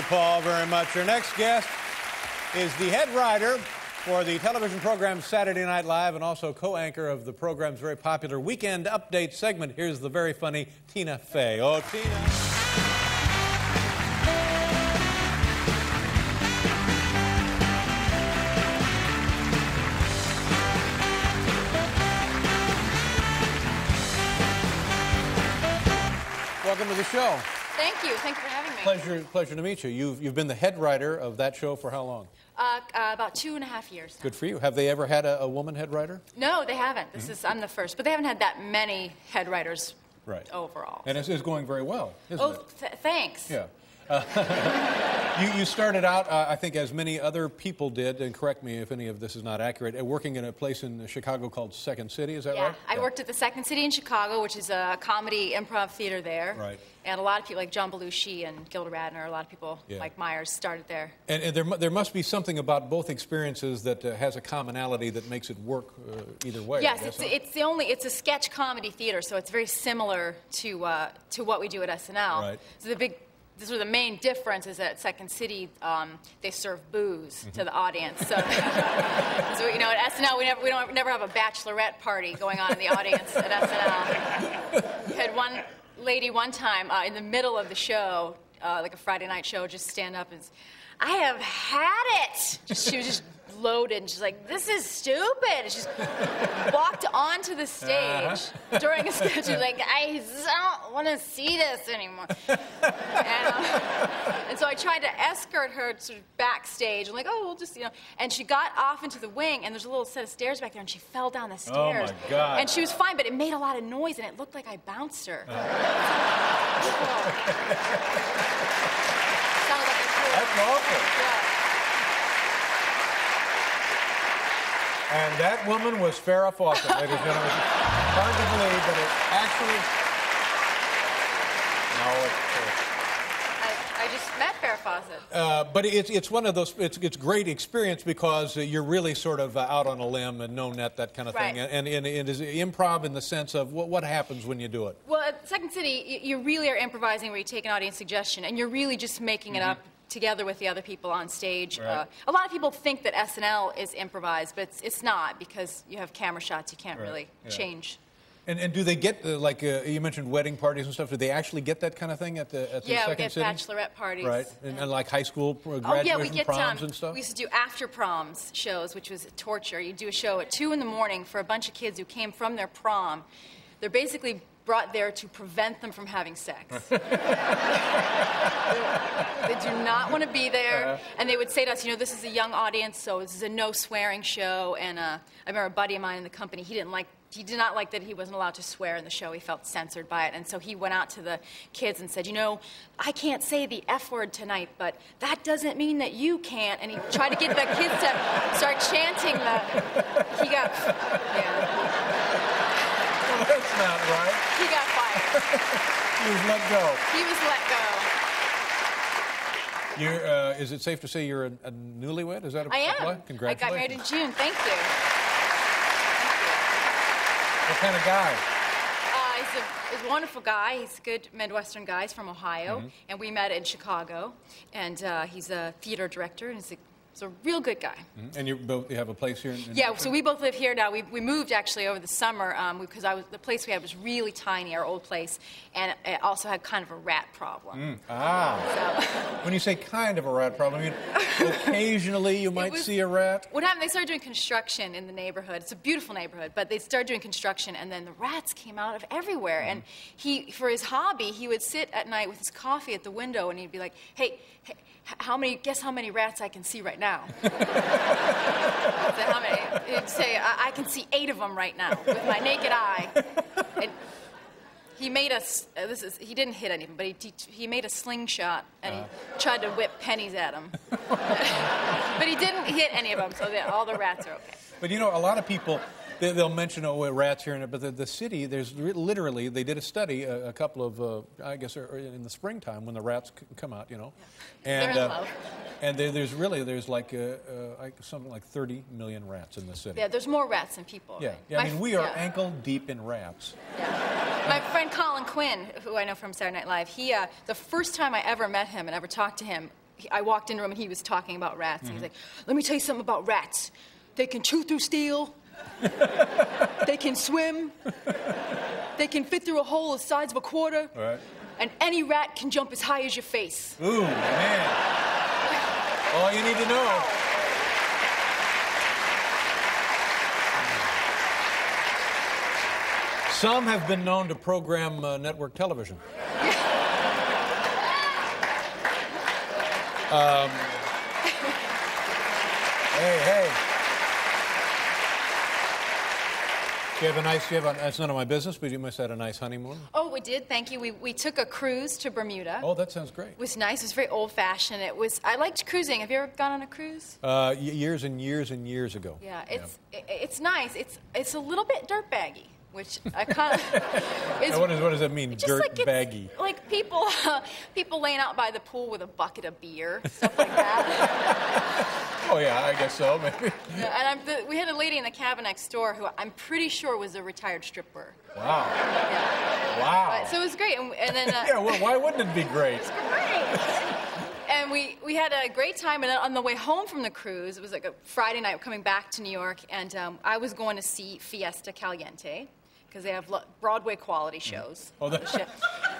you, Paul, very much. Our next guest is the head writer for the television program Saturday Night Live and also co anchor of the program's very popular Weekend Update segment. Here's the very funny Tina Fey. Oh, Tina. Welcome to the show. Thank you. Thank you for having me. Pleasure, pleasure to meet you. You've, you've been the head writer of that show for how long? Uh, uh, about two and a half years. now. Good for you. Have they ever had a, a woman head writer? No, they haven't. This is I'm the first, but they haven't had that many head writers Right. overall. And it's, it's going very well, isn't oh, it? th- thanks. Yeah. You, you started out, uh, I think, as many other people did, and correct me if any of this is not accurate, uh, working in a place in Chicago called Second City, is that Yeah, right? I worked at the Second City in Chicago, which is a comedy improv theater there. Right. And a lot of people, like John Belushi and Gilda Radner, a lot of people, Yeah. Mike Myers, started there. And, and there, there must be something about both experiences that uh, has a commonality that makes it work uh, either way. Yes, it's, it's the only it's a sketch comedy theater, so it's very similar to uh, to what we do at SNL. Right. So the big this is the main difference is that at Second City um, they serve booze Mm-hmm. to the audience. So, so you know at SNL we never we don't never have a bachelorette party going on in the audience at SNL. We had one lady one time uh, in the middle of the show, uh, like a Friday night show, just stand up and. I have had it. She was just loaded, and she's like, "This is stupid." And she's walked onto the stage during a sketch. She's like, "I don't want to see this anymore." and, uh, and so I tried to escort her sort of backstage. I'm like, "Oh, we'll just you know." And she got off into the wing, and there's a little set of stairs back there, and she fell down the stairs. Oh, my. God. And she was fine, but it made a lot of noise, and it looked like I bounced her. Sounded like a That's awful. Yeah. And that woman was Farrah Fawcett, ladies and gentlemen. It's hard to believe, but it actually. No, it's. I, I just met Farrah Fawcett. Uh, but it's, it's one of those, it's, it's great experience because uh, you're really sort of uh, out on a limb and no net, that kind of thing. Right. And, and, it is improv in the sense of what, what happens when you do it. Well, at Second City, y- you really are improvising where you take an audience suggestion and you're really just making it up together with the other people on stage. Right. Uh, a lot of people think that SNL is improvised, but it's, it's not because you have camera shots. You can't Right. really Yeah. change. And, and do they get, uh, like, uh, you mentioned wedding parties and stuff, do they actually get that kind of thing at the, at the Yeah, we get City? bachelorette parties. Right. And, and like high school uh, Oh yeah, we get proms um, and stuff? We used to do after proms shows, which was torture. You do a show at two in the morning for a bunch of kids who came from their prom. They're basically brought there to prevent them from having sex. they do not want to be there, and they would say to us, you know, this is a young audience, so this is a no swearing show. And uh, I remember a buddy of mine in the company, he didn't like. He did not like that he wasn't allowed to swear in the show. He felt censored by it. And so he went out to the kids and said, You know, I can't say the F word tonight, but that doesn't mean that you can't. And he tried to get the kids to start chanting the. He got. Yeah. Not right. He got fired. He was let go. He was let go. You're, uh, is it safe to say you're a, a newlywed? Is that a I am. play? I got married in June. Thank you. What kind of guy? Uh, he's, a, he's a wonderful guy. He's a good Midwestern guy. He's from Ohio. Mm-hmm. And we met in Chicago. And uh, he's a theater director. And he's a, he's a real good guy. Mm-hmm. And you both you have a place here? In, in Yeah, so we both live here now. We, we moved actually over the summer um, because I was the place we had was really tiny, our old place, and it also had kind of a rat problem. Mm, ah. So When you say kind of a rat problem, I mean occasionally you might was- see a rat. what happened? They started doing construction in the neighborhood. It's a beautiful neighborhood, but they started doing construction, and then the rats came out of everywhere. Mm-hmm. And he, for his hobby, he would sit at night with his coffee at the window, and he'd be like, "Hey." hey how many? Guess how many rats I can see right now? I how many? He'd say, I, I can see eight of them right now with my naked eye. And he made us. Uh, this is. He didn't hit any of them, but he he, he made a slingshot and he tried to whip pennies at them. but he didn't hit any of them, so all the rats are okay. But you know, a lot of people, they, they'll mention, oh, rats here and there, but the, the city, there's literally, they did a study a, a couple of, uh, I guess, uh, in the springtime when the rats c- come out, you know. They're And, uh, and there, there's really, there's like, uh, uh, like something like 30 million rats in the city. Yeah, there's more rats than people. Yeah, right? yeah I My mean, we are yeah. ankle deep in rats. Yeah. My friend Colin Quinn, who I know from Saturday Night Live, he, uh, the first time I ever met him and ever talked to him, he- I walked in the room and he was talking about rats. And Mm-hmm. he's like, "Let me tell you something about rats. They can chew through steel. they can swim. They can fit through a hole the size of a quarter. Right. And any rat can jump as high as your face." Ooh, man. All you need to know. Some have been known to program uh, network television. um, hey, hey. Do you have a nice, you have a, that's none of my business, but you must have had a nice honeymoon. Oh, we did. Thank you. We, we took a cruise to Bermuda. Oh, that sounds great. It was nice. It was very old fashioned. It was. I liked cruising. Have you ever gone on a cruise? Uh, years and years and years ago. Yeah, it's i it's nice. It's it's a little bit dirtbaggy, which I kind of. Now, what, does, what does that mean, dirt like baggy? Like people, people laying out by the pool with a bucket of beer, stuff like that. Oh, yeah, I guess so, maybe. Yeah, and I'm, the, we had a lady in the cabin next door who I'm pretty sure was a retired stripper. Wow. Yeah. Wow. But- so it was great. And, and then. Uh, yeah, well, why wouldn't it be great? great. And we, we had a great time. And on the way home from the cruise, it was like a Friday night coming back to New York, and um, I was going to see Fiesta Caliente because they have Broadway quality shows. Oh, that- ship.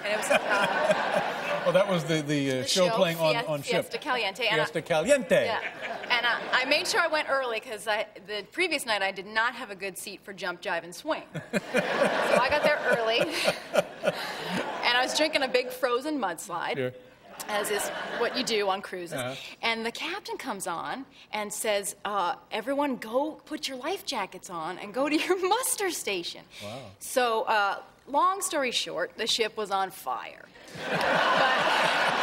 And it was uh, Oh, that was the, the, uh, the show, playing on, Fiesta, on ship. Fiesta Caliente. And I- Fiesta Caliente. yeah. And uh, I made sure I went early because the previous night I did not have a good seat for jump, jive, and swing. so I got there early, and I was drinking a big frozen mudslide. Yeah. As is what you do on cruises. Uh-huh. And the captain comes on and says, uh, Everyone go put your life jackets on and go to your muster station. Wow. So, uh, long story short, the ship was on fire.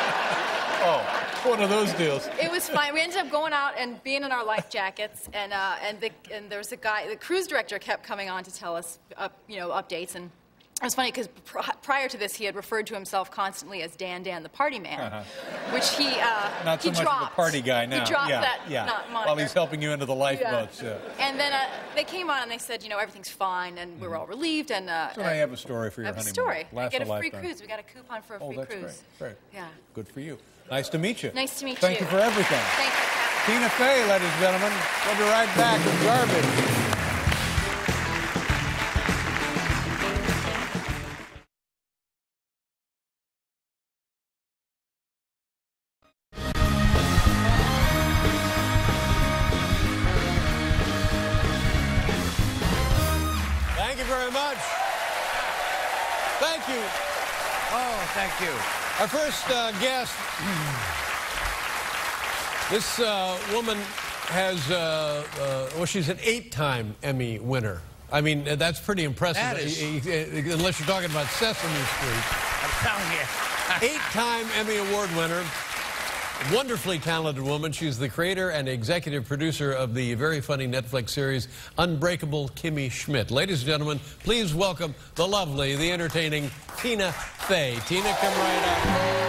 Oh, one of those deals. It was fine. We ended up going out and being in our life jackets, and uh, and the, and there was a guy. The cruise director kept coming on to tell us, up, you know, updates, and it was funny because pr- prior to this, he had referred to himself constantly as Dan Dan, the party man, Uh-huh. which he uh, Not so he much dropped. of a party guy now. He dropped yeah, that yeah. not While he's helping you into the lifeboats. Yeah. And then uh, they came on and they said, you know, everything's fine, and we were all relieved. And uh, So I have a story for you. I your have a story. Last I get a free cruise. We got a coupon for a Oh, free that's cruise. great. Great. Yeah. Good for you. Nice to meet you. Nice to meet Thank you. Thank you for everything. Thank you. Tina Fey, ladies and gentlemen. We'll be right back with garbage. Very much. Thank you. Oh, thank you. Our first uh, guest. This uh, woman has, uh, uh, well, she's an eight time Emmy winner. I mean, uh, that's pretty impressive. That is- Unless you're talking about Sesame Street. I'm telling you. Eight time Emmy Award winner. Wonderfully talented woman. She's the creator and executive producer of the very funny Netflix series Unbreakable Kimmy Schmidt. Ladies and gentlemen, please welcome the lovely, the entertaining Tina Fey. Tina, come right up.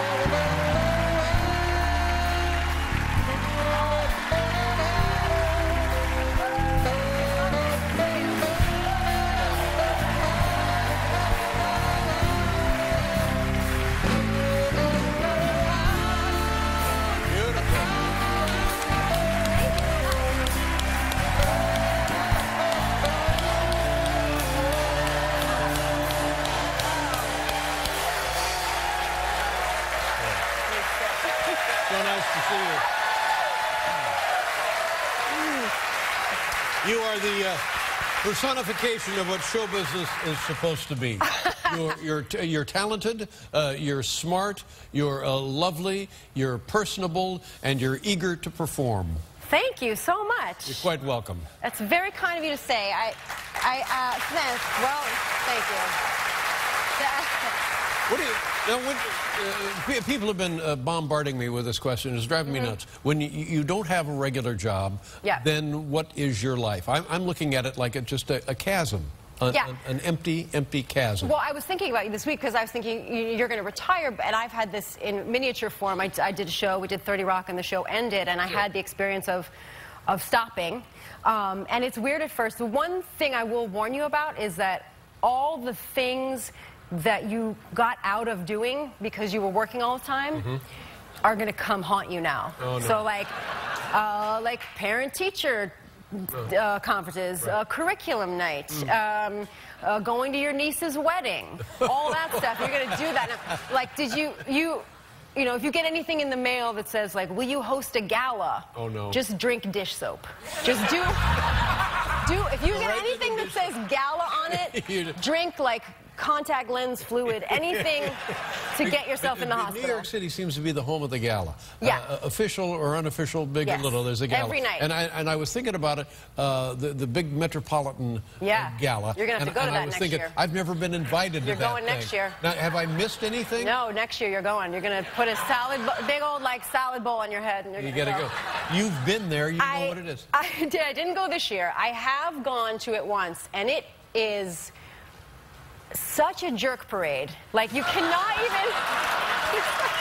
Personification of what show business is supposed to be. You're, you're, you're talented, uh, you're smart, you're uh, lovely, you're personable, and you're eager to perform. Thank you so much. You're quite welcome. That's very kind of you to say. I, I, uh. Well, thank you. What do you? Uh, people have been uh, bombarding me with this question. It's driving me nuts. When you, you don't have a regular job, Mm-hmm. Yeah. then what is your life? I'm, I'm looking at it like it's just a, a chasm, a- Yeah. an, an empty, empty chasm. Well, I was thinking about you this week because I was thinking you- you're going to retire, and I've had this in miniature form. I, I did a show, we did 30 Rock, and the show ended, and I had the experience of, of stopping. Um, and it's weird at first. The one thing I will warn you about is that all the things that you got out of doing because you were working all the time. are going to come haunt you now. Oh, no. So like, uh, like parent-teacher uh, conferences, uh, curriculum night, Mm. um, uh, going to your niece's wedding, all that stuff. You're going to do that. Now, like, did you you? You know, if you get anything in the mail that says like, "Will you host a gala?" Oh, no. Just drink dish soap. Just do. Do if you get Right anything that says gala on it, drink like contact lens fluid, anything to get yourself in the hospital. New. York City seems to be the home of the gala. Yeah. Uh, official or unofficial, big Yes. or little, there's a gala. Every night. And I, and I was thinking about it, uh, the, the big metropolitan uh, Yeah. gala. You're gonna have to and, go to and that I was next thinking, year. I've never been invited You're to that going next thing. year. Now, have I missed anything? No, next year you're going. You're gonna put a salad, big old like salad bowl on your head, and you're You gonna gotta go. You've been there, you I, know what it is. I did. I didn't go this year. I have gone to it once, and it is such a jerk parade. Like you cannot even.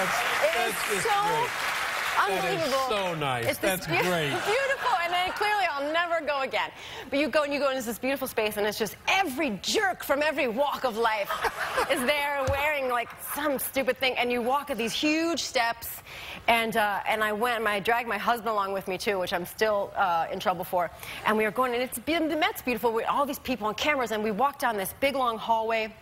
That's just so great. That is so nice. It's That's great. Beautiful, and then clearly I'll never go again. But you go and you go into this beautiful space, and it's just every jerk from every walk of life is there wearing like some stupid thing, and you walk at these huge steps. And uh, and I went, and I dragged my husband along with me too, which I'm still uh, in trouble for. And we were going, and it's be- the Met's beautiful with all these people on cameras, and we walked down this big long hallway.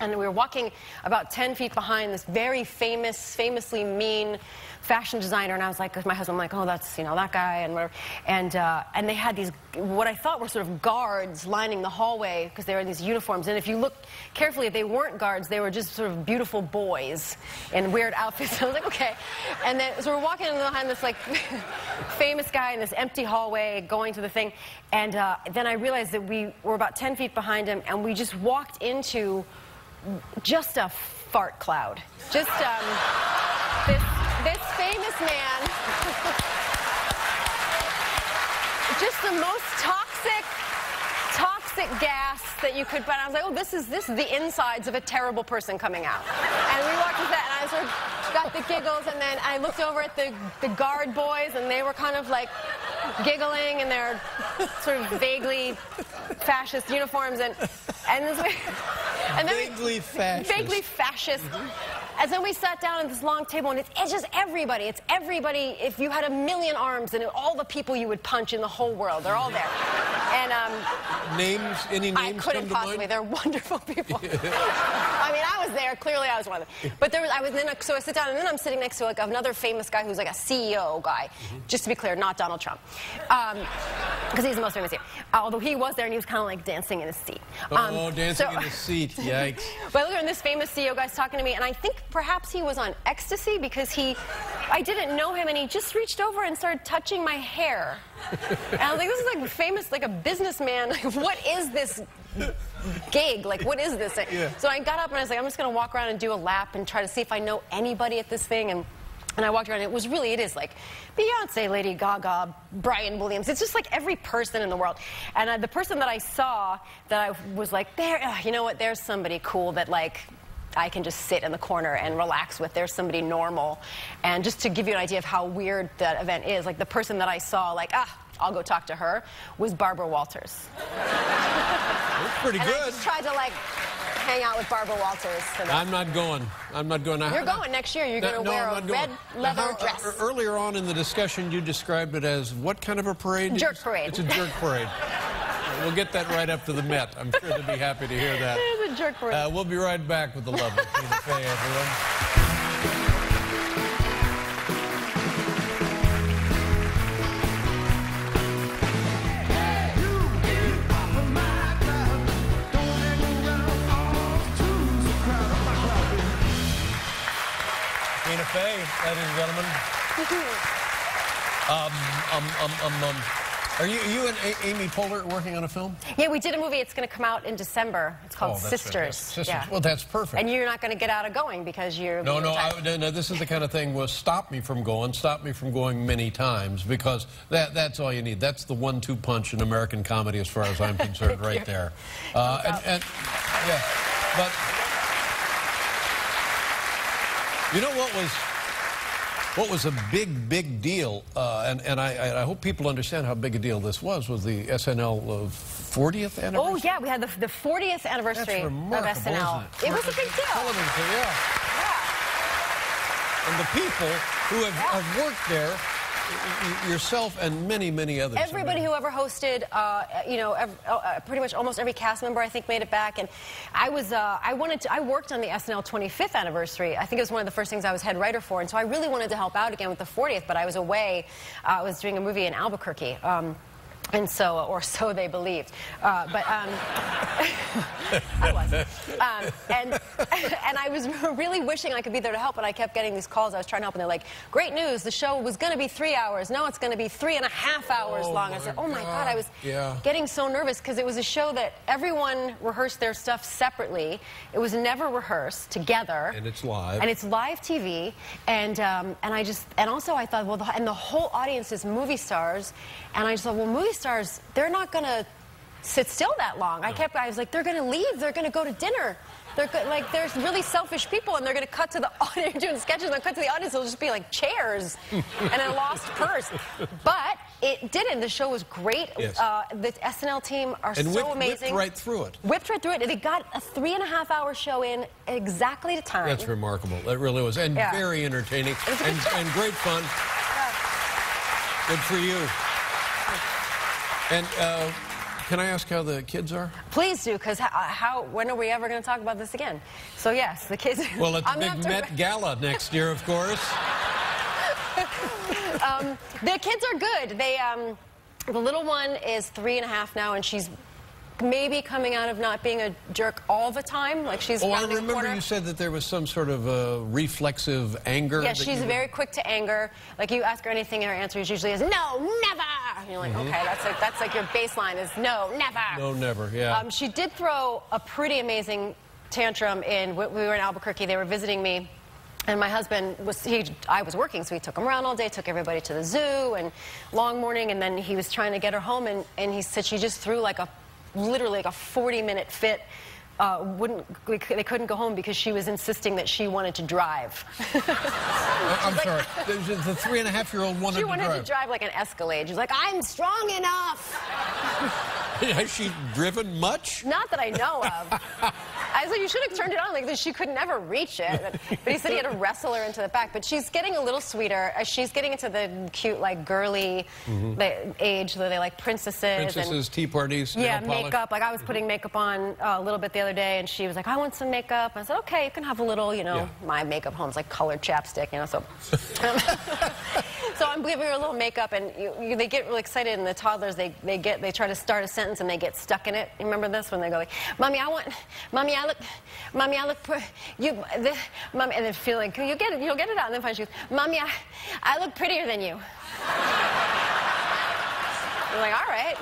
And we were walking about 10 feet behind this very famous, famously mean fashion designer. And I was like, my husband, I'm like, oh, that's, you know, that guy. And, whatever. and, uh, and they had these, what I thought were sort of guards lining the hallway because they were in these uniforms. And if you look carefully, they weren't guards. They were just sort of beautiful boys in weird outfits. I was like, okay. And then, so we're walking behind this, like, famous guy in this empty hallway going to the thing. And uh, then I realized that we were about 10 feet behind him, and we just walked into just a fart cloud. Just um, this this famous man. just the most toxic, toxic gas that you could. But I was like, oh, this is this is the insides of a terrible person coming out. And we walked into that, and I sort of got the giggles, and then I looked over at the the guard boys, and they were kind of like giggling in their sort of vaguely fascist uniforms, and and this. And then we- Vaguely fascist. Vaguely fascist. And then we sat down at this long table, and it's, it's just everybody. It's everybody. If you had a million arms, and all the people you would punch in the whole world, they're all there. And um, Names, any names I couldn't possibly. mind? They're wonderful people. I mean, I was there. Clearly, I was one of them. But there was, I was then. So I sit down, and then I'm sitting next to like another famous guy who's like a CEO guy. Just to be clear, not Donald Trump, because he's the most famous here. Although he was there, and he was kind of like dancing in his seat. Um, oh, dancing so- in the seat. Yikes. but look at this famous CEO guy's talking to me, and I think perhaps he was on ecstasy because he, I didn't know him, and he just reached over and started touching my hair. And I was like, this is like famous, like a businessman. Like, what is this gig? Like, what is this? So I got up and I was like, I'm just going to walk around and do a lap and try to see if I know anybody at this thing. And and I walked around, and it was really, it is like Beyonce, Lady Gaga, Brian Williams. It's just like every person in the world. And uh, the person that I saw that I was like, there, uh, you know what, there's somebody cool that like I can just sit in the corner and relax with. There's somebody normal. And just to give you an idea of how weird that event is, like the person that I saw, like, ah, I'll go talk to her, was Barbara Walters. That's pretty And I just tried to like hang out with Barbara Walters. I'm not going. I'm not going. You're going next year. You're No, going to no, wear a going. red leather how- dress. uh, earlier on in the discussion, you described it as what kind of a parade? Jerk parade. It's a jerk parade. we'll get that right up to the Met. I'm sure they'll be happy to hear that. It's a jerk parade. Uh, we'll be right back with the lovely Tina Fey, everyone. Tina Fey, ladies and gentlemen. Um, um, um, um, um. Are you, you and a- Amy Poehler working on a film? yeah, we did a movie. It's going to come out in December. It's called Oh, Sisters. fantastic. Sisters. Yeah. Well, that's perfect. and you're not going to get out of going because you're. No, no. I, no, no, this is the kind of thing will stop me from going, stop me from going many times because that, that's all you need. That's the one-two punch in American comedy as far as I'm concerned right there. Uh, and, and, yeah, but you know what was, what was a big, big deal, uh, and, and I, I hope people understand how big a deal this was, was the SNL uh, 40th anniversary. Oh yeah, we had the, the 40th anniversary of SNL. it? It was a big deal. Television, yeah. Yeah. And the people who have, have worked there, yourself and many, many others. Everybody who ever hosted, uh, you know, ev- uh, pretty much almost every cast member, I think, made it back. And I was, uh, I wanted to, I worked on the SNL 25th anniversary. I think it was one of the first things I was head writer for. And so I really wanted to help out again with the 40th, but I was away. Uh, I was doing a movie in Albuquerque. Um, and so, or so they believed. Uh, but um, I was. Um, and, and I was really wishing I could be there to help, and I kept getting these calls. I was trying to help, and they're like, great news, the show was going to be three hours. Now it's going to be three and a half hours Oh, long. I said, oh my God, I was Yeah. getting so nervous because it was a show that everyone rehearsed their stuff separately. It was never rehearsed together. And it's live. And it's live TV. And, um, and I just, and also I thought, well, the, and the whole audience is movie stars. And I just thought, well, movie stars, they're not going to sit still that long. I kept, I was like, they're going to leave. They're going to go to dinner. They're like, there's really selfish people, and they're going to cut to the audience, doing sketches, and they'll cut to the audience. It'll just be like chairs and a lost purse. But it didn't. The show was great. Yes. Uh, the SNL team are And so whipped- whipped amazing. right through it. Whipped right through it. They got a three and a half hour show in exactly to time. That's remarkable. That really was. And Yeah. very entertaining It was a good and, and great fun. Good for you. And uh, can I ask how the kids are? Please do, because how, how, when are we ever going to talk about this again? So yes, the kids. Well, at the big Met Gala next year, of course. The kids are good. They, um, the little one is three and a half now, and she's maybe coming out of not being a jerk all the time. Like she's. Oh, I remember you said that there was some sort of uh, reflexive anger. Yeah, she's very quick to anger. Like you ask her anything, and her answer is usually is no, never. And you're like, okay, that's like that's like your baseline is no, never. No, never, yeah. Um, she did throw a pretty amazing tantrum in. We we were in Albuquerque. They were visiting me. And my husband was he I was working, so he took him around all day, took everybody to the zoo and long morning and then he was trying to get her home and, and he said she just threw like a literally like a 40 minute fit. Uh, wouldn't they couldn't go home because she was insisting that she wanted to drive. I'm sorry. The, the three and a half year old wanted She to drive. to drive like an Escalade. She's like, I'm strong enough. Has she driven much? Not that I know of. I said, you should have turned it on. Like, she could never reach it. But he said he had to wrestle her into the back. But she's getting a little sweeter. Uh, She's getting into the cute, like, girly the age where they like princesses. and- Princesses, tea parties, yeah, makeup. Like I was putting makeup on uh, a little bit the other day, and she was like, "I want some makeup." I said, "Okay, you can have a little." You know, Yeah. my makeup home's like colored chapstick. You know, so so I'm giving her a little makeup, and you, you, they get really excited. And the toddlers, they they get they try to start a sentence, and they get stuck in it. You remember this when they go like, "Mommy, I want, mommy, I look, mommy, I look, pre- you, the, mommy," and then feel like you get it, you'll get it out, and then finally she goes, "Mommy, I, I look prettier than you." You're like, all right.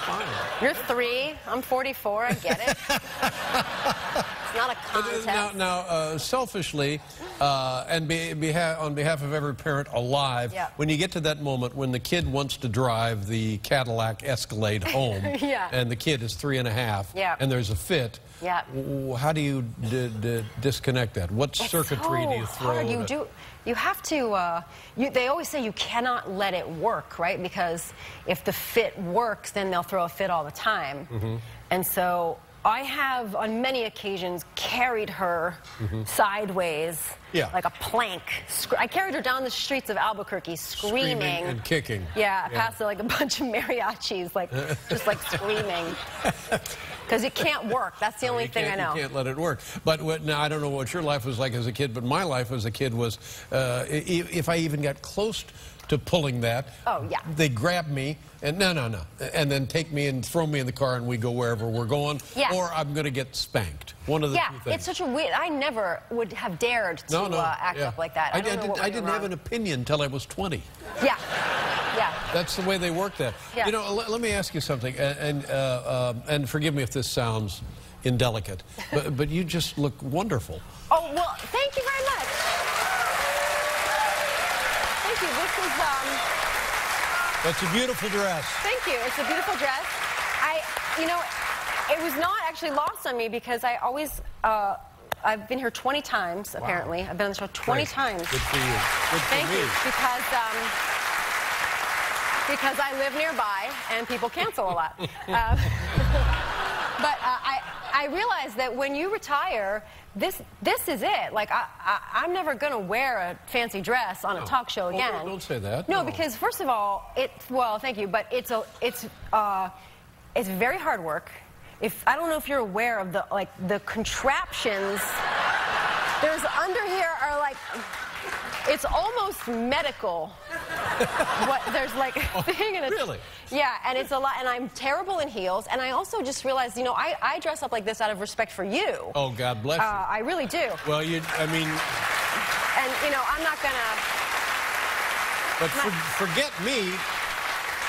Fine. You're three. I'm 44. I get it. it's not a uh, contest. Now, now uh, selfishly, uh, and be, beha- on behalf of every parent alive, Yeah. when you get to that moment when the kid wants to drive the Cadillac Escalade home, Yeah. and the kid is three and a half, Yeah. and there's a fit, Yeah. how do you d- d- disconnect that? What It's circuitry so do you throw? Hard. You do. You have to. Uh, you, they always say you cannot let it work, right? Because if the fit works, then they'll throw a fit all the time. Mm-hmm. And so I have, on many occasions, carried her sideways, Mm-hmm. Yeah. like a plank. I carried her down the streets of Albuquerque, screaming, Screaming and kicking. Yeah, Yeah. past like a bunch of mariachis, like just like screaming. Because it can't work. That's the only thing I know. You can't let it work. But what, now I don't know what your life was like as a kid, but my life as a kid was, uh, if I even got close to pulling that, Oh, yeah. they grab me and no, no, no, and then take me and throw me in the car and we go wherever we're going, Yeah. or I'm going to get spanked. One of the Yeah, two things. it's such a weird. I never would have dared to no, no, uh, act yeah. up like that. I, I, didn't, what I didn't wrong. have an opinion until I was 20. Yeah, yeah. That's the way they work that. Yeah. You know, let, let me ask you something, and and, uh, um, and forgive me if this sounds indelicate, but, but you just look wonderful. Oh well, thank you very much. Thank you. This is um. That's a beautiful dress. Thank you. It's a beautiful dress. I, you know, it was not actually lost on me because I always. Uh, I've been here 20 times, apparently. I've been on the show 20 Great. times. Good for you. Good for Thank me. you. Because, um, because I live nearby and people cancel a lot. Uh, I, realize that when you retire, this, this is it. Like, I, I, I'm never going to wear a fancy dress on a talk show again. don't- don't say that. No, No. because first of all, it, well, thank you, but it's, a, it's, uh, it's very hard work. If, I don't know if you're aware of the, like, the contraptions. There's under here are like, it's almost medical. what there's like a thing in it. really? Yeah, and it's a lot. And I'm terrible in heels. And I also just realized, you know, I, I dress up like this out of respect for you. Oh, God bless you. Uh, I really do. Well, you, I mean, And you know, I'm not gonna. but for, forget me.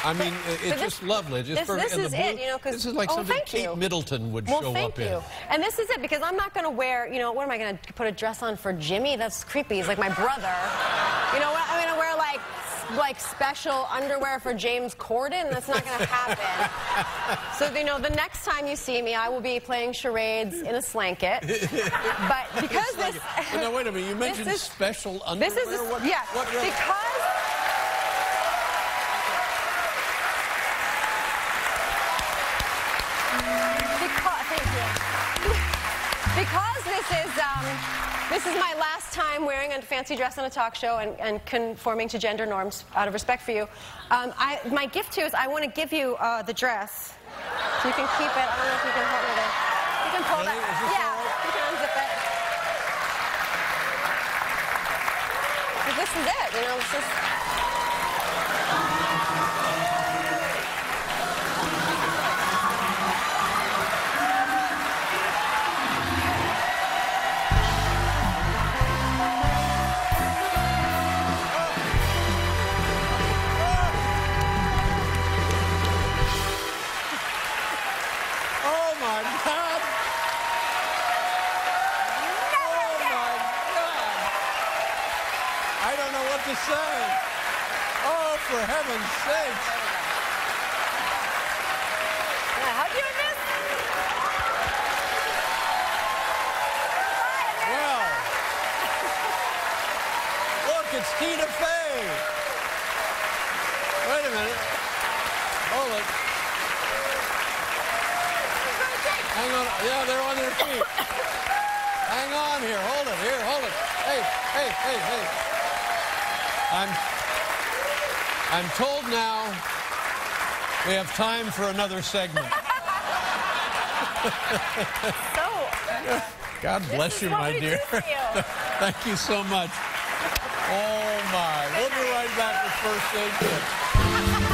I mean, it's this- just lovely. Just this- for- this is blue- it, you know, 'cause- this is like oh, something Kate you. Middleton would Well, show thank up you. in. And this is it because I'm not gonna wear. You know, what am I gonna put a dress on for Jimmy? That's creepy. He's like my brother. You know what? I'm gonna wear like like special underwear for James Corden. That's not gonna happen. so you know, the next time you see me, I will be playing charades in a slanket. But because this. Well, now, wait a minute. You mentioned is- special underwear. This is what, yeah What, because because this is my last time wearing a fancy dress on a talk show and, and conforming to gender norms out of respect for you. Um, I, my gift to you is I want to give you uh, the dress so you can keep it. I don't know if you can hold it. You can pull Really? That. this Yeah, you can unzip it. This is it, you know. This is. Hold it. Hang on. Yeah, they're on their feet. Hang on here. Hold it. Here, hold it. Hey, hey, hey, hey. I'm I'm told now we have time for another segment. So, God bless you, my dear. you. Thank you so much. Oh my. We'll be right back with first aid kit.